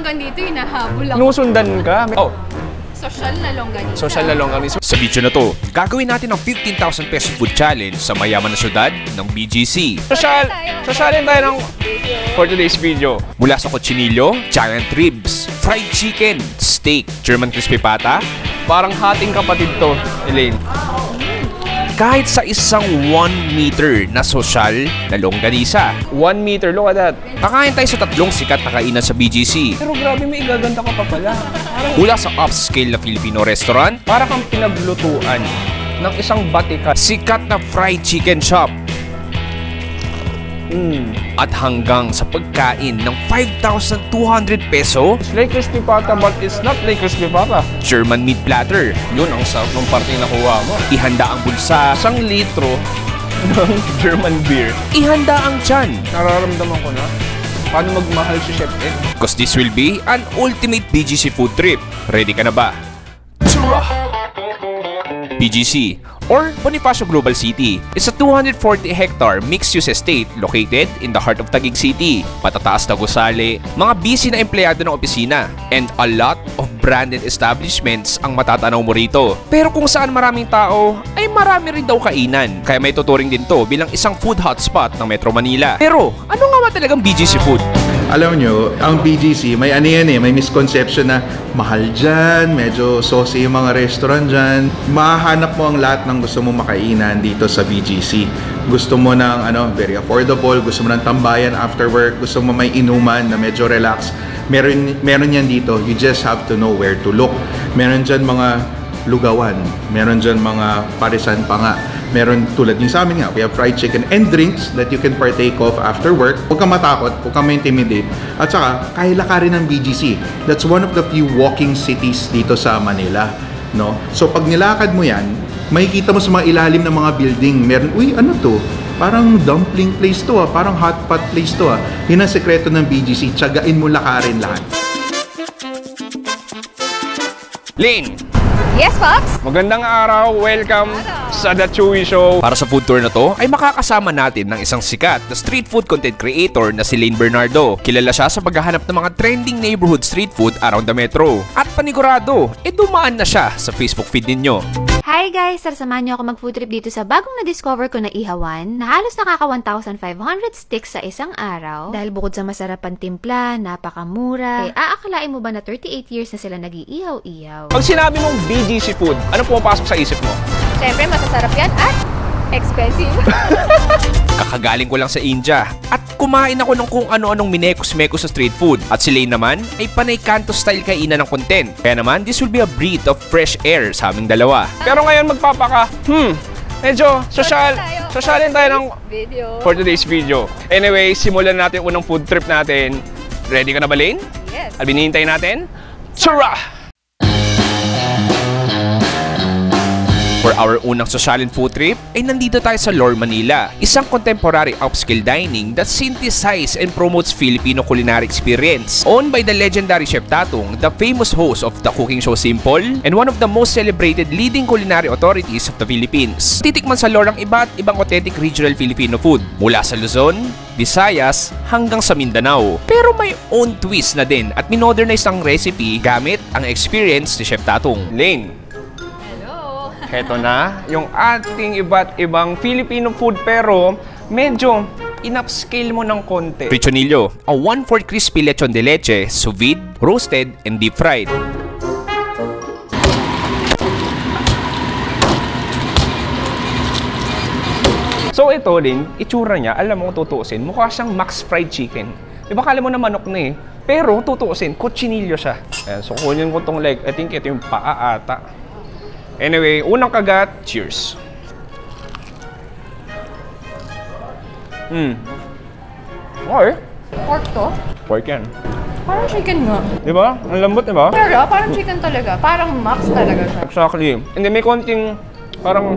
hanggang dito, hinahabol ako. Nusundan ka. Oh, Social na longganisa. social na longganisa. Sa video na to, gagawin natin ang 15,000 peso food challenge sa mayaman na syudad ng BGC. Social, socialin tayo ng for today's video. Mula sa kutsinilyo, giant ribs, fried chicken, steak, German crispy pata, Parang hating kapatid to, Elaine. Kahit sa isang 1 meter na sosyal na longganisa. One meter, look at that. Kakain tayo sa tatlong sikat na kainan sa BGC. Pero grabe, may igaganda ka pa pala. Mula sa upscale na Filipino restaurant, para kang pinaglutuan ng isang batika. sikat na fried chicken shop, Mm. at hanggang sa pagkain ng 5,200 peso, It's like crispy pata but it's not like crispy pata. German meat platter, Yun ang sarap ng parte na nakuha mo. ihanda ang bulsa, Isang litro ng German beer. ihanda ang tiyan. Nararamdaman ko na paano magmahal si Chef Ed. Because this will be an ultimate BGC food trip. Ready ka na ba? BGC or Bonifacio Global City is a 240 hectare mixed-use estate located in the heart of Taguig City. Patataas na gusali, mga busy na empleyado ng opisina, and a lot of branded establishments ang matatanaw mo rito. Pero kung saan maraming tao, ay marami rin daw kainan. Kaya may tuturing din to bilang isang food hotspot ng Metro Manila. Pero ano nga ba talagang BGC food? Alam nyo, ang BGC, may ano yan eh, may misconception na mahal dyan, medyo saucy yung mga restaurant dyan. Mahahanap mo ang lahat ng gusto mo makainan dito sa BGC. Gusto mo ng ano, very affordable, gusto mo ng tambayan after work, gusto mo may inuman na medyo relax. Meron, meron yan dito, you just have to know where to look. Meron dyan mga lugawan, meron dyan mga parisan pa nga. Meron tulad yung sa amin nga, we have fried chicken and drinks that you can partake of after work. Huwag kang matakot, huwag kang ma-intimidate. At saka, kaya lakarin ng BGC. That's one of the few walking cities dito sa Manila. No? So pag nilakad mo yan, makikita mo sa mga ilalim ng mga building, meron, uy, ano to? Parang dumpling place to ah, parang hot pot place to ah. Yun ang sekreto ng BGC, tsagain mo lakarin lahat. Lane, Yes, Pops? magandang araw. Welcome sa The Chewy Show. Para sa food tour na to, ay makakasama natin ng isang sikat na street food content creator na si Lane Bernardo. Kilala siya sa paghahanap ng mga trending neighborhood street food around the metro. At panigurado, e dumaan na siya sa Facebook feed ninyo. Hi guys! Tara samahan niyo ako mag-food trip dito sa bagong na-discover ko na ihawan na halos nakaka 1,500 sticks sa isang araw. Dahil bukod sa masarapan timpla, napakamura, eh aakalain mo ba na 38 years na sila nag-iihaw-ihaw? Pag sinabi mong BGC food, ano pumapasok sa isip mo? Siyempre, masasarap yan at expensive. Kakagaling ko lang sa India at kumain ako ng kung ano-anong minekos-mekos sa street food. At si Lane naman ay panay kanto style kainan ng content. Kaya naman, this will be a breath of fresh air sa aming dalawa. Pero ngayon magpapaka, hmm, medyo social, socialin tayo ng Video. for today's video. Anyway, simulan natin unang food trip natin. Ready ka na ba, Lane? Yes. Hinihintay natin? Tara! Our unang sosyalin food trip ay nandito tayo sa Lore, Manila. Isang contemporary upscale dining that synthesizes and promotes Filipino culinary experience. Owned by the legendary Chef Tatong, the famous host of the cooking show Simple, and one of the most celebrated leading culinary authorities of the Philippines. Titikman sa Lore ang iba't ibang authentic regional Filipino food mula sa Luzon, Visayas hanggang sa Mindanao. Pero may own twist na din at minodernize ang recipe gamit ang experience ni Chef Tatong. Lane. Heto na yung ating iba't ibang Filipino food pero medyo in-upscale mo ng konti. Prichonillo, a 1-4 crispy lechon de leche, sous vide, roasted, and deep fried. So ito din, itsura niya, alam mo tutuusin, mukha siyang Max Fried Chicken. Di ba kala mo na manok na eh? Pero tutuusin, kutsinilyo siya. Ayan, so kunin ko tong leg, I think ito yung paa ata. Anyway, unang kagat, cheers. Hmm. Okay. Pork to? Pork yan. Parang chicken nga. Di ba? Ang lambot, di ba? Pero parang chicken talaga. Parang max talaga siya. Exactly. And then may konting parang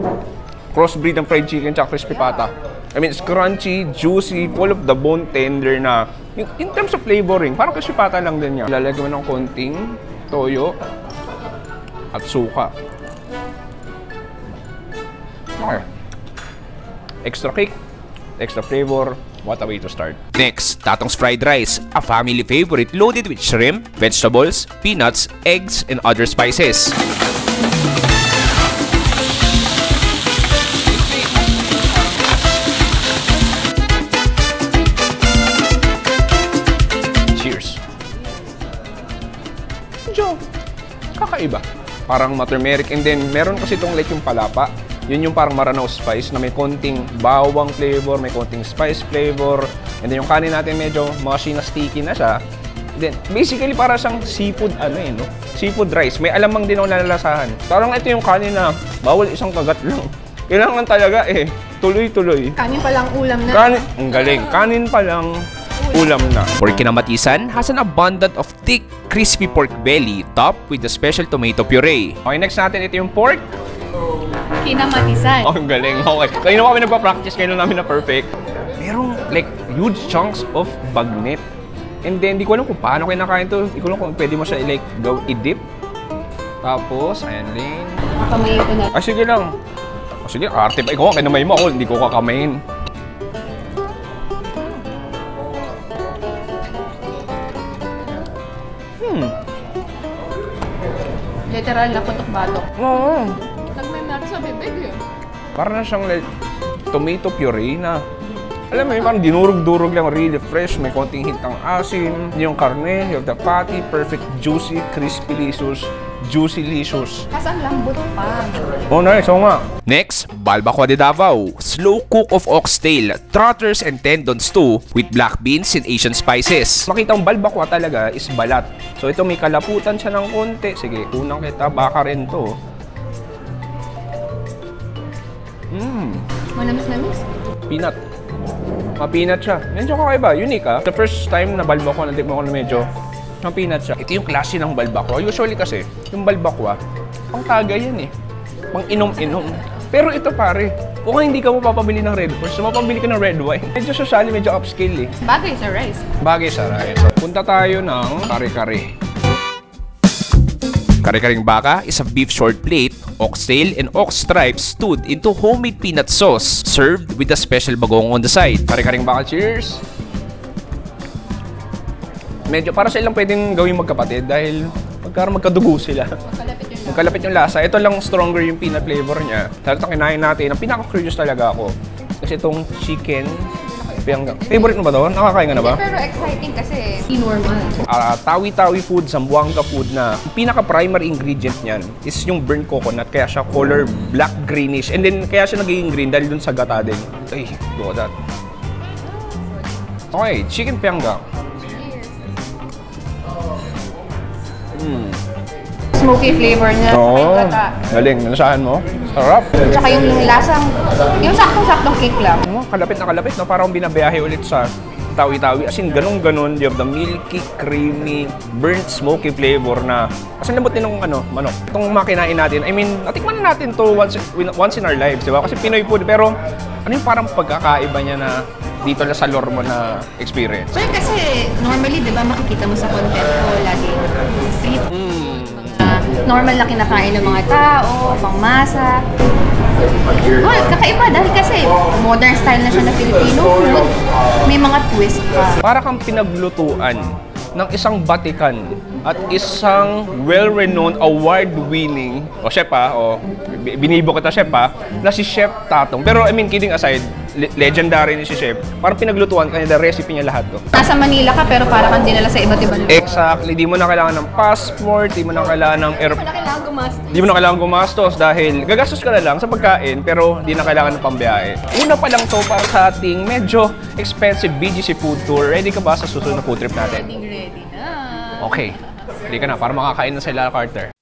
crossbreed ng fried chicken tsaka crispy pata. I mean, it's crunchy, juicy, full of the bone tender na in, in terms of flavoring, parang crispy pata lang din niya. Lalagyan mo ng konting toyo at suka. Okay. Extra kick, extra flavor, what a way to start. Next, Tatong's Fried Rice, a family favorite loaded with shrimp, vegetables, peanuts, eggs, and other spices. Cheers. Medyo kakaiba. Parang ma-turmeric and then meron kasi itong like yung palapa. Yun yung parang maranaw spice na may konting bawang flavor, may konting spice flavor. And then yung kanin natin medyo mushy na sticky na siya. Then, basically para siyang seafood ano eh, no? Seafood rice. May alamang din ako nalalasahan. Parang ito yung kanin na bawal isang kagat lang. Kailangan talaga eh, tuloy-tuloy. Kanin palang ulam na. Kanin, ang galing. Kanin pa lang, ulam na. For kinamatisan has an abundant of thick, crispy pork belly topped with a special tomato puree. Okay, next natin ito yung pork. Kinamatisan. Oh, ang galing. Okay. Kanina kami nagpa-practice, lang namin na perfect. Merong like huge chunks of bagnet. And then, di ko alam kung paano kinakain to. Di ko alam kung pwede mo siya like go i-dip. Tapos, ayan din. Kakamayin ko na. Ay, sige lang. O, sige, arte pa. Ikaw, kinamay mo ako. Hindi ko kakamayin. Hmm. Literal na putok-batok. Oo. Eh. Parang na siyang like tomato puree na alam mo yun, parang dinurog-durog lang, really fresh, may konting hint ng asin, yung karne, you have the patty, perfect, juicy, crispy licious, juicy licious. Kasi ang lambot pa. Oh, nice, oo nga. Next, Balbacoa de Davao, slow cook of oxtail, trotters and tendon stew with black beans and Asian spices. Makita ang balbakwa talaga is balat. So ito may kalaputan siya ng konti. Sige, unang kita, baka rin to. Manamis-namis. peanut. Ma-peanut siya. Medyo kakaiba, unique ah. The first time na balbakwa, natikman ko na medyo ma-peanut siya. Ito yung klase ng balbakwa. Usually kasi, yung balbakwa, pang tagay yan eh. Pang inom-inom. Pero ito pare, kung hindi ka mapapabili ng red horse, mapapabili ka ng red wine. Medyo social, medyo upscale eh. Bagay sa rice. Bagay sa rice. Punta tayo ng kare-kare. Kare-karing baka is a beef short plate, oxtail, and ox stripes stewed into homemade peanut sauce, served with a special bagong on the side. Kare-karing baka, cheers! Medyo, para sa ilang pwedeng gawing magkapatid dahil magkaroon magkadugo sila. Magkalapit yung lasa. Ito lang stronger yung peanut flavor niya. Dahil ito kinain natin, ang pinaka-curious talaga ako. Kasi itong chicken, piyanggang. Favorite mo ba to? Nakakain ka na ba? Pero exciting kasi normal. Ah, tawi-tawi food, Zamboanga food na pinaka-primary ingredient niyan is yung burnt coconut. Kaya siya color black greenish. And then kaya siya nagiging green dahil dun sa gata din. Ay, look at that. Okay, chicken pianggang. Smoky flavor niya. Oo. Gata. Galing. Nasahan mo? Sarap. Tsaka yung lasang, yung saktong-saktong cake lang. Oh, kalapit na kalapit, no? Parang binabiyahe ulit sa tawi-tawi. As in, ganun-ganun. You have the milky, creamy, burnt, smoky flavor na... Kasi lambot din ng ano, manok. Itong makinain natin, I mean, natikman na natin to once, once in our lives, di ba? Kasi Pinoy food, pero ano yung parang pagkakaiba niya na dito na sa lore mo na experience? Well, kasi normally, di ba, makikita mo sa content ko lagi street mga normal na kinakain ng mga tao, pangmasa. Oh, kakaiba dahil kasi modern style na siya na Filipino food. May mga twist pa. Para kang pinaglutuan ng isang batikan at isang well-renowned, award-winning, o chef ha, o bi- binibo kita chef ha, na si Chef Tatong. Pero I mean, kidding aside, le- legendary ni si Chef. Parang pinaglutuan kanya, the recipe niya lahat to. Nasa Manila ka pero para kang dinala sa iba't ibang lugar. Exactly, di mo na kailangan ng passport, di mo na kailangan ng air... Wala kailangan gumastos. Di mo na kailangan gumastos dahil gagastos ka na lang sa pagkain pero di na kailangan ng pambiyahe. Una pa lang to para sa ating medyo expensive BGC food tour. Ready ka ba sa susunod na food trip natin? Ready, ready na. Okay. Ready ka na para makakain na sila Carter.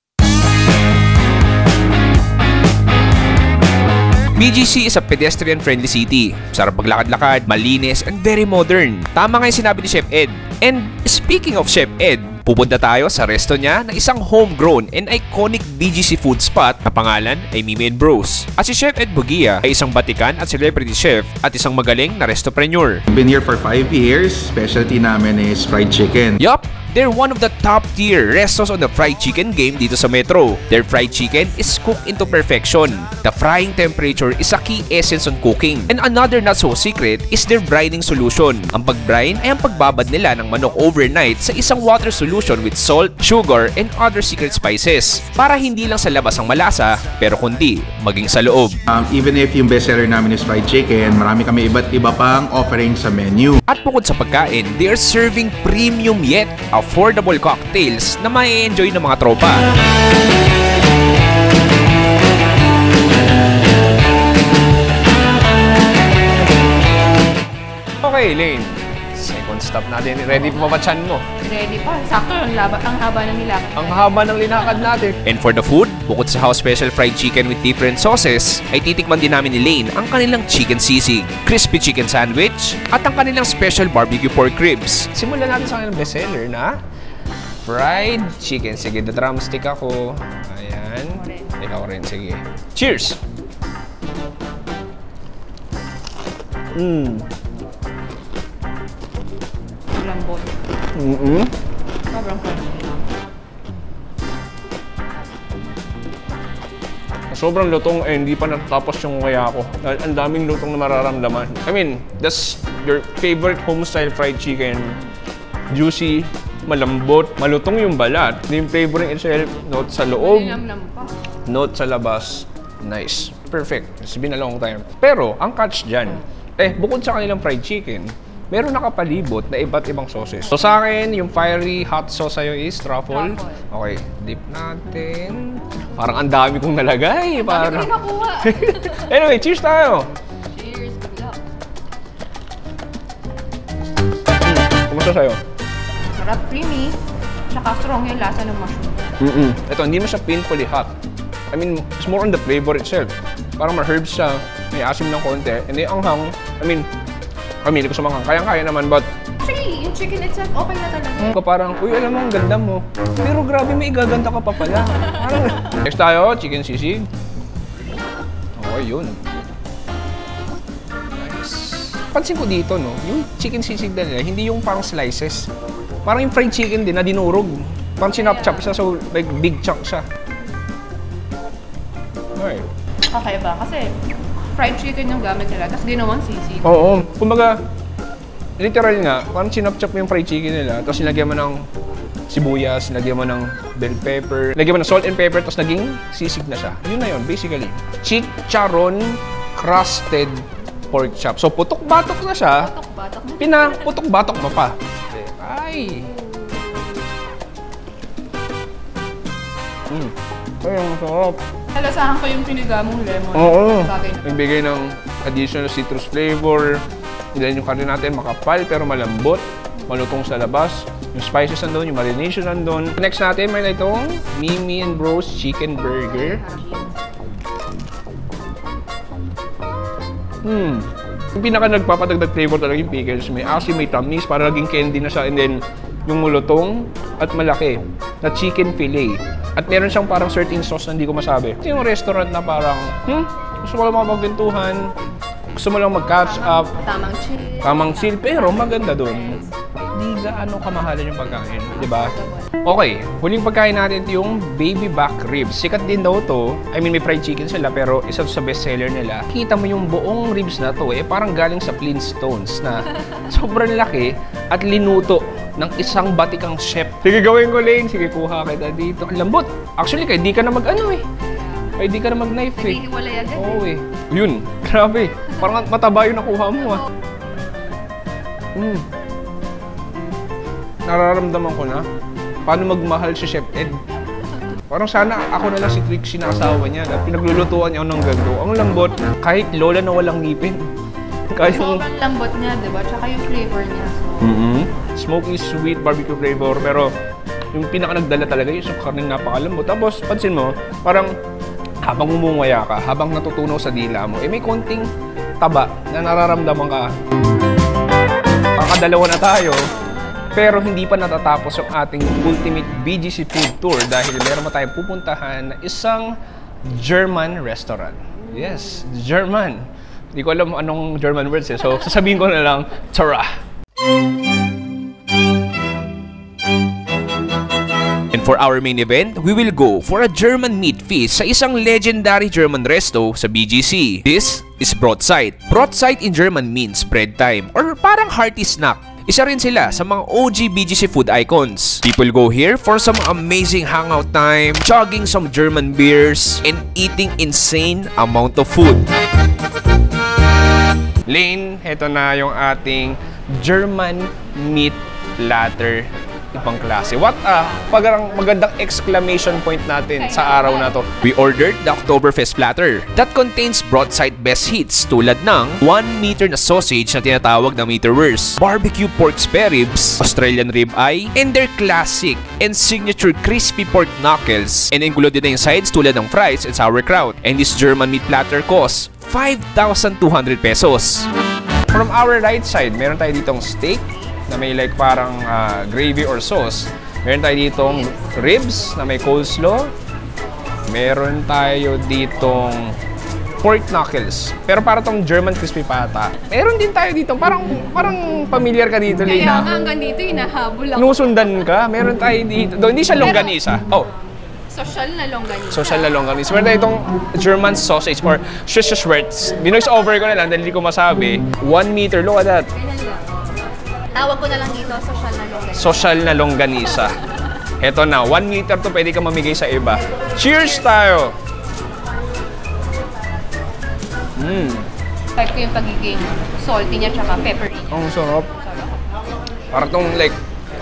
BGC is a pedestrian-friendly city. Sarap maglakad-lakad, malinis, and very modern. Tama nga yung sinabi ni Chef Ed. And speaking of Chef Ed, pupunta tayo sa resto niya ng isang homegrown and iconic BGC food spot na pangalan ay Mimi and Bros. At si Chef Ed Bugia ay isang batikan at celebrity chef at isang magaling na restopreneur. Been here for 5 years. Specialty namin is fried chicken. Yup, They're one of the top tier restos on the fried chicken game dito sa Metro. Their fried chicken is cooked into perfection. The frying temperature is a key essence on cooking. And another not so secret is their brining solution. Ang pag-brine ay ang pagbabad nila ng manok overnight sa isang water solution with salt, sugar, and other secret spices. Para hindi lang sa labas ang malasa, pero kundi maging sa loob. Um, even if yung bestseller namin is fried chicken, marami kami iba't iba pang offering sa menu. At bukod sa pagkain, they are serving premium yet affordable cocktails na may enjoy ng mga tropa. Okay, Lane. Stop natin. Ready pa ba chan mo? Ready pa. Sakto yung laba, ang haba ng nilakad. Ang haba ng linakad natin. And for the food, bukod sa house special fried chicken with different sauces, ay titikman din namin ni Lane ang kanilang chicken sisig, crispy chicken sandwich, at ang kanilang special barbecue pork ribs. Simulan natin sa kanilang bestseller na fried chicken. Sige, the drumstick ako. Ayan. Ikaw rin, sige. Cheers! Mmm. Lambot. Mm-mm. Sobrang crunchy. Sobrang lutong eh, hindi pa natatapos yung kaya ko. Dahil Ang daming lutong na mararamdaman. I mean, that's your favorite home-style fried chicken. Juicy, malambot, malutong yung balat. Yung flavoring itself, note sa loob, note sa labas. Nice. Perfect. It's been a long time. Pero, ang catch dyan, eh, bukod sa kanilang fried chicken, meron nakapalibot na iba't ibang sauces. So sa akin, yung fiery hot sauce sa'yo is truffle. Truffle. Okay, dip natin. Parang ang dami kong nalagay. Parang... anyway, cheers tayo! Cheers. Kumusta sa'yo? Sarap, creamy. Tsaka strong yung lasa ng mushroom. Mm-mm. Ito, hindi mo siya painfully hot. I mean, it's more on the flavor itself. Parang ma-herbs siya, may asim ng konti, and then ang hang, I mean, I mean, gusto mga kayang-kaya naman, but Actually, yung chicken itself, okay na talaga. ko parang, uy, alam mo, ang ganda mo. Pero grabe, may igaganda ka pa pala. Parang, next tayo, chicken sisig. Okay, yun. Nice. Pansin ko dito, no, yung chicken sisig nila, hindi yung parang slices. Parang yung fried chicken din na dinurog. Parang sinap-chop siya, so like big chunk siya. Okay. Okay ba? Kasi fried chicken yung gamit nila, tapos ginawang sisig. Oo. Kumbaga, literal nga, parang sinap-chop mo yung fried chicken nila, tapos nilagyan mo ng sibuyas, nilagyan mo ng bell pepper, nilagyan mo ng salt and pepper, tapos naging sisig na siya. Yun na yun, basically. Chicharon crusted pork chop. So, putok-batok na siya. Batok-batok na. Pinaputok-batok mo pa. Ay! Mm. Ay, ang sarap. Nalasahan ko yung pinigamong lemon. Oo. Bagay. Nagbigay ng additional citrus flavor. Then yung curry natin makapal pero malambot. Malutong sa labas. Yung spices nandun, yung marination nandun. Next natin, may na itong Mimi and Bros Chicken Burger. Hmm. Yung pinaka nagpapadagdag flavor talaga yung pickles. May asim, may tamis, para naging candy na siya. And then, yung mulutong at malaki na chicken fillet. At meron siyang parang certain sauce na hindi ko masabi. Ito yung restaurant na parang, hmm, gusto mo lang makapagkwentuhan, gusto mo lang mag-catch up, Tamang chill. tamang chill, pero maganda dun. Hindi gaano kamahalan yung pagkain, di ba? Okay, huling pagkain natin ito yung baby back ribs. Sikat din daw to. I mean, may fried chicken sila, pero isa sa bestseller nila. Kita mo yung buong ribs na to, eh, parang galing sa Flintstones na sobrang laki at linuto ng isang batikang chef. Sige, gawin ko, Lane. Sige, kuha kita dito. Ang lambot. Actually, kahit di ka na mag-ano eh. Kahit di ka na mag-knife eh. Naghihiwalay agad. Oo eh. Yun, grabe. Parang mataba yung nakuha mo ah. Mm. Nararamdaman ko na paano magmahal si Chef Ed. Parang sana ako na lang si Trixie na asawa niya na pinaglulutuan niya ako ng ganito. Ang lambot, kahit lola na walang ngipin. Kaya yung Sobrang lambot niya, di ba? Tsaka yung flavor niya. So, mm smoky sweet barbecue flavor pero yung pinaka nagdala talaga yung karning napakalambot. Tapos pansin mo, parang habang umungaya ka, habang natutunaw sa dila mo, eh may konting taba na nararamdaman ka. Kakadalawa na tayo, pero hindi pa natatapos yung ating ultimate BGC food tour dahil meron pa tayong pupuntahan na isang German restaurant. Yes, German. Hindi ko alam anong German words eh. So, sasabihin ko na lang, Tara! And for our main event, we will go for a German meat feast sa isang legendary German resto sa BGC. This is Brotzeit. Brotzeit in German means bread time or parang hearty snack. Isa rin sila sa mga OG BGC food icons. People go here for some amazing hangout time, chugging some German beers, and eating insane amount of food. Lane, heto na yung ating German meat platter. Ibang klase. What a pagarang magandang exclamation point natin sa araw na to. We ordered the Oktoberfest platter that contains broadside best hits tulad ng 1 meter na sausage na tinatawag na meterwurst, barbecue pork spare ribs, Australian rib eye, and their classic and signature crispy pork knuckles. And included na yung sides tulad ng fries and sauerkraut. And this German meat platter costs 5,200 pesos. From our right side, meron tayo ditong steak na may like parang ah, gravy or sauce. Meron tayo ditong ribs na may coleslaw. Meron tayo ditong pork knuckles. Pero para tong German crispy pata. Meron din tayo dito, parang parang familiar ka dito, Kaya nga Lina. hanggang dito, hinahabol ako. Nusundan ka, meron tayo dito. Do, hindi siya longganisa. Oh, Social na longganisa. social na longganisa. Meron tayo itong German sausage or Schwitz. Binoise over ko na lang dahil hindi ko masabi. One meter, look at that. Tawag ko na lang dito, social na longganisa. social na longganisa. Eto na, 1 meter to pwede ka mamigay sa iba. Cheers tayo! Mm, Type ko yung pagiging salty niya tsaka peppery niya. ang sarap. Parang tong like,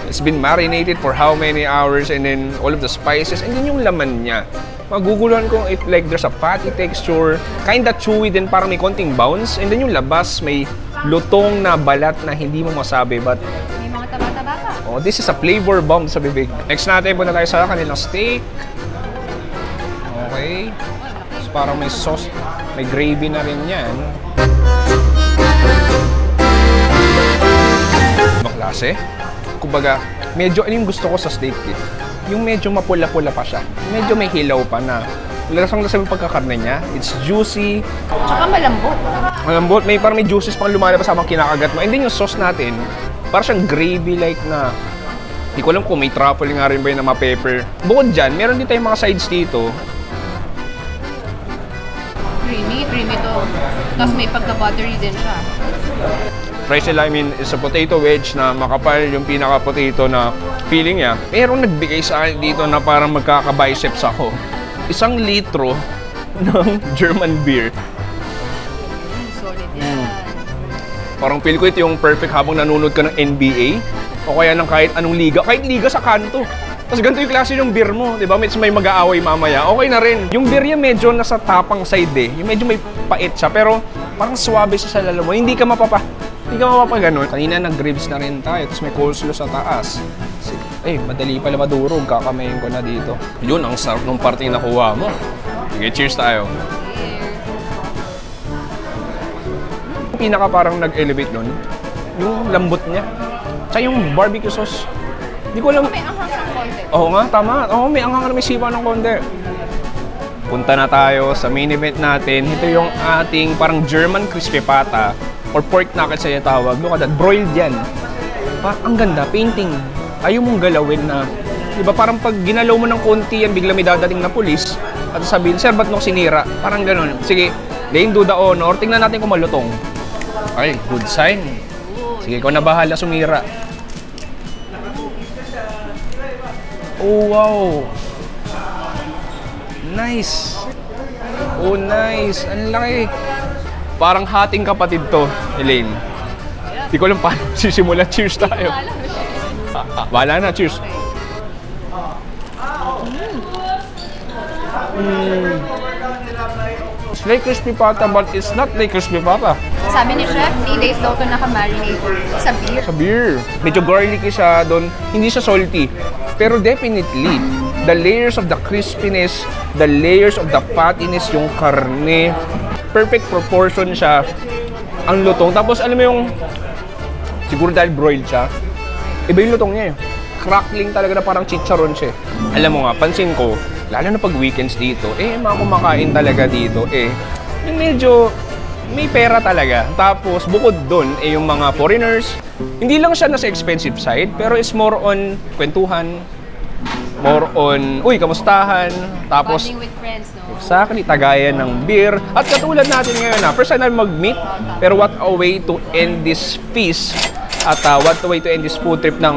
it's been marinated for how many hours and then all of the spices and then yung laman niya. Maguguluhan ko if like there's a fatty texture, kinda chewy din parang may konting bounce and then yung labas may lutong na balat na hindi mo masabi but May mga taba-taba pa. Oh, this is a flavor bomb sa bibig. Next natin, punta tayo sa kanilang steak. Okay. So, parang may sauce, may gravy na rin yan. Ibang klase. Kumbaga, medyo, ano yung gusto ko sa steak eh? Yung medyo mapula-pula pa siya. Medyo may hilaw pa na. Lasang lasa yung pagkakarne niya. It's juicy. Tsaka malambot. Malambot, may parang may juices pang lumalabas habang kinakagat mo. And then yung sauce natin, parang siyang gravy-like na hindi ko alam kung may truffle nga rin ba yun na ma-pepper. Bukod dyan, meron din tayong mga sides dito. Creamy, creamy to. Tapos may pagka-buttery din siya. Fries nila, I mean, is a potato wedge na makapal yung pinaka-potato na feeling niya. Merong nagbigay sa akin dito na parang magkaka-biceps ako. Isang litro ng German beer. Mm, solid yan. Parang feel ko ito yung perfect habang nanonood ka ng NBA o kaya ng kahit anong liga. Kahit liga sa kanto. Tapos ganito yung klase yung beer mo, di ba? Medyo may mag-aaway mamaya. Okay na rin. Yung beer niya medyo nasa tapang side eh. Yung medyo may pait siya. Pero parang swabe siya sa lalamunan. Hindi ka mapapa... Hindi ka mapapa ganun. Kanina nag-ribs na rin tayo. Tapos may coleslaw sa taas. Eh, madali pala madurog. Kakamayin ko na dito. Yun, ang sarap ng parte na nakuha mo. Sige, cheers tayo. pinaka parang nag-elevate nun, yung lambot niya. Tsaka yung barbecue sauce. Hindi ko alam. May anghang siyang konti. Oo nga, tama. Oo, may anghang na may sipa ng konti. Punta na tayo sa main event natin. Ito yung ating parang German crispy pata or pork knuckles sa tawag. Look at that, broiled yan. Pa, ang ganda, painting. Ayaw mong galawin na, di ba parang pag ginalaw mo ng konti yan, bigla may dadating na pulis at sabihin, sir, ba't mo sinira? Parang ganun. Sige, Lane, do the honor. Tingnan natin kung malutong. Ay, good sign. Sige, ikaw na bahala sumira. Oh, wow. Nice. Oh, nice. Ang laki. Parang hating kapatid to, Elaine. Hindi ko alam paano sisimula. Cheers tayo. Ah, ah, bahala na. Cheers. Mm. It's like crispy pata, but it's not like crispy pata. Sabi ni Chef, 3 days daw ito naka-marinate sa beer. sa beer. Medyo garlicky siya doon. Hindi siya salty. Pero definitely, the layers of the crispiness, the layers of the fattiness, yung karne, perfect proportion siya. Ang lutong. Tapos alam mo yung, siguro dahil broiled siya, iba yung lutong niya eh. Crackling talaga na parang chicharon siya. eh. Alam mo nga, pansin ko, lalo na pag weekends dito, eh, mga kumakain talaga dito, eh, yung medyo may pera talaga. Tapos, bukod doon, eh, yung mga foreigners, hindi lang siya nasa expensive side, pero it's more on kwentuhan, more on, uy, kamustahan? Tapos, Bonding with friends, no? Exactly, tagayan ng beer. At katulad natin ngayon na, first time mag-meet, pero what a way to end this feast at uh, what way to end this food trip ng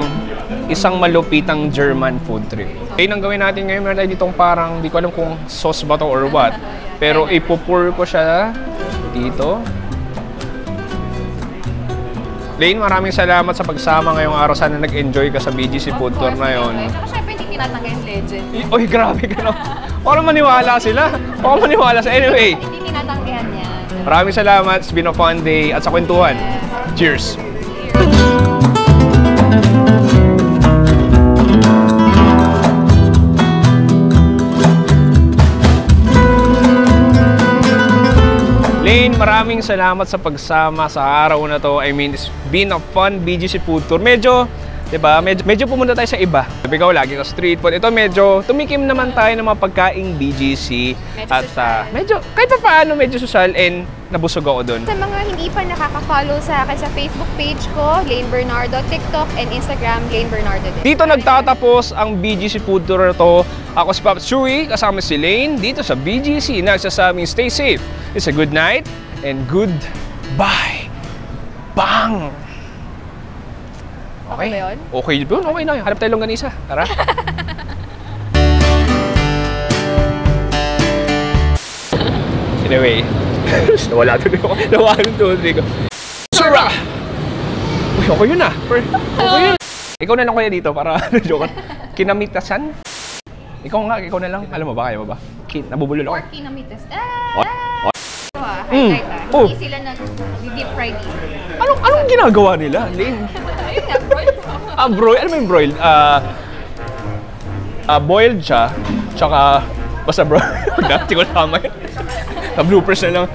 isang malupitang German food trip. Ayun ang gawin natin ngayon, meron tayo ditong parang, di ko alam kung sauce ba to or what, pero ipupur ko siya dito. Lane, maraming salamat sa pagsama ngayong araw. Sana nag-enjoy ka sa BGC Food Tour na yon. Pero syempre, hindi tinatanggal yung legend. Uy, grabe ka no. Para maniwala sila. Para maniwala sa Anyway, Hindi tinatanggihan yan. maraming salamat. It's been a fun day. At sa kwentuhan, cheers! Lane, maraming salamat sa pagsama sa araw na to. I mean, it's been a fun BGC food tour. Medyo, 'di ba? Medyo, medyo pumunta tayo sa iba. Sabi ko lagi sa street food. Ito medyo tumikim naman tayo ng mga pagkaing BGC Medyo at ah, medyo kahit pa paano medyo social and nabusog ako doon. Sa mga hindi pa nakaka-follow sa akin sa Facebook page ko, Lane Bernardo, TikTok, and Instagram, Lane Bernardo din. Dito nagtatapos ang BGC Food Tour na to. Ako si Pops Chewy, kasama si Lane dito sa BGC. Nagsasabing stay safe. It's a good night and good bye. Bang! Okay ba yun? Okay yun. Okay na yun. Hanap tayo longganisa. Tara. anyway. Nawala tuloy ako. Nawala yung tuloy ko. Sarah! Uy, okay yun ah. Okay yun. Ikaw na lang kaya dito para joke. Kinamitasan? Ikaw nga, ikaw na lang. Alam mo ba, kaya mo ba? Kin, nabubulol ako. Pork kinamitas. Ah! Ito ah, Mm. ah. Oh. Hindi sila nag-deep dito. Anong, anong ginagawa nila, Lane? Ayun nga, bro. Ah, broil. Ano yung broiled? Ah, boiled siya. Tsaka, basta bro. Dati ko tama yun. Sa bloopers na lang.